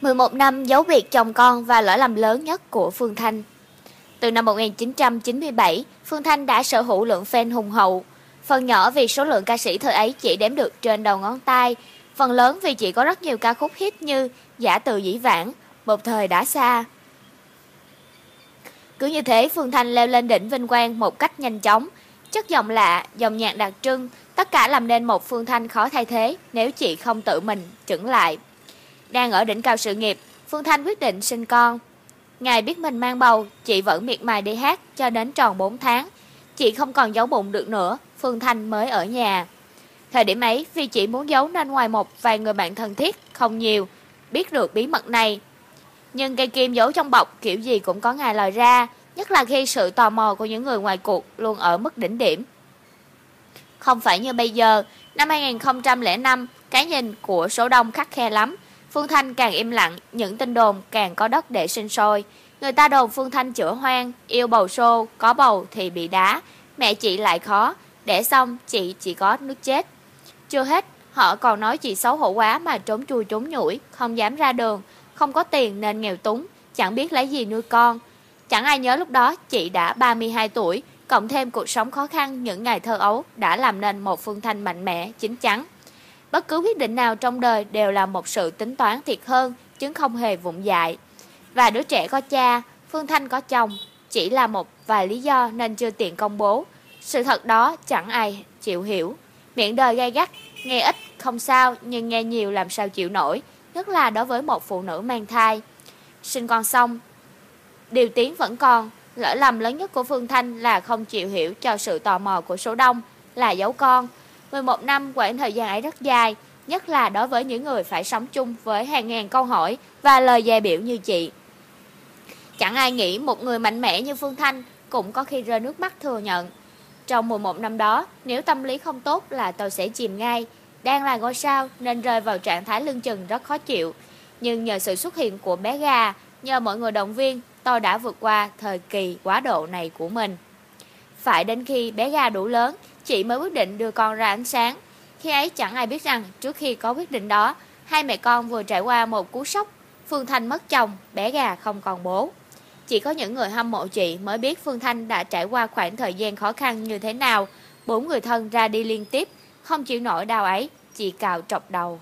11 năm giấu việc chồng con và lỗi lầm lớn nhất của Phương Thanh. Từ năm 1997, Phương Thanh đã sở hữu lượng fan hùng hậu. Phần nhỏ vì số lượng ca sĩ thời ấy chỉ đếm được trên đầu ngón tay, phần lớn vì chỉ có rất nhiều ca khúc hit như Giả từ dĩ vãng, Một thời đã xa. Cứ như thế, Phương Thanh leo lên đỉnh vinh quang một cách nhanh chóng. Chất giọng lạ, dòng nhạc đặc trưng, tất cả làm nên một Phương Thanh khó thay thế nếu chị không tự mình chững lại. Đang ở đỉnh cao sự nghiệp, Phương Thanh quyết định sinh con. Ngài biết mình mang bầu, chị vẫn miệt mài đi hát cho đến tròn 4 tháng. Chị không còn giấu bụng được nữa, Phương Thanh mới ở nhà. Thời điểm ấy, vì chị muốn giấu nên ngoài một vài người bạn thân thiết, không nhiều, biết được bí mật này. Nhưng cây kim giấu trong bọc kiểu gì cũng có ngày lòi ra, nhất là khi sự tò mò của những người ngoài cuộc luôn ở mức đỉnh điểm. Không phải như bây giờ, năm 2005, cái nhìn của số đông khắc khe lắm, Phương Thanh càng im lặng, những tin đồn càng có đất để sinh sôi. Người ta đồn Phương Thanh chữa hoang, yêu bầu xô, có bầu thì bị đá. Mẹ chị lại khó, để xong chị chỉ có nước chết. Chưa hết, họ còn nói chị xấu hổ quá mà trốn chui trốn nhủi, không dám ra đường, không có tiền nên nghèo túng, chẳng biết lấy gì nuôi con. Chẳng ai nhớ lúc đó chị đã 32 tuổi, cộng thêm cuộc sống khó khăn những ngày thơ ấu đã làm nên một Phương Thanh mạnh mẽ, chính chắn. Bất cứ quyết định nào trong đời đều là một sự tính toán thiệt hơn, chứ không hề vụng dại. Và đứa trẻ có cha, Phương Thanh có chồng, chỉ là một vài lý do nên chưa tiện công bố. Sự thật đó chẳng ai chịu hiểu. Miệng đời gai gắt, nghe ít không sao nhưng nghe nhiều làm sao chịu nổi, nhất là đối với một phụ nữ mang thai. Sinh con xong, điều tiếng vẫn còn, lỗi lầm lớn nhất của Phương Thanh là không chịu hiểu cho sự tò mò của số đông, là giấu con. 11 năm quãng thời gian ấy rất dài, nhất là đối với những người phải sống chung với hàng ngàn câu hỏi và lời dè biểu như chị. Chẳng ai nghĩ một người mạnh mẽ như Phương Thanh cũng có khi rơi nước mắt thừa nhận. Trong 11 năm đó, nếu tâm lý không tốt là tôi sẽ chìm ngay. Đang là ngôi sao nên rơi vào trạng thái lưng chừng rất khó chịu. Nhưng nhờ sự xuất hiện của bé gà, nhờ mọi người động viên, tôi đã vượt qua thời kỳ quá độ này của mình. Phải đến khi bé gà đủ lớn, chị mới quyết định đưa con ra ánh sáng. Khi ấy chẳng ai biết rằng trước khi có quyết định đó, hai mẹ con vừa trải qua một cú sốc. Phương Thanh mất chồng, bé gà không còn bố. Chỉ có những người hâm mộ chị mới biết Phương Thanh đã trải qua khoảng thời gian khó khăn như thế nào. Bốn người thân ra đi liên tiếp, không chịu nổi đau ấy, chị cào trọc đầu.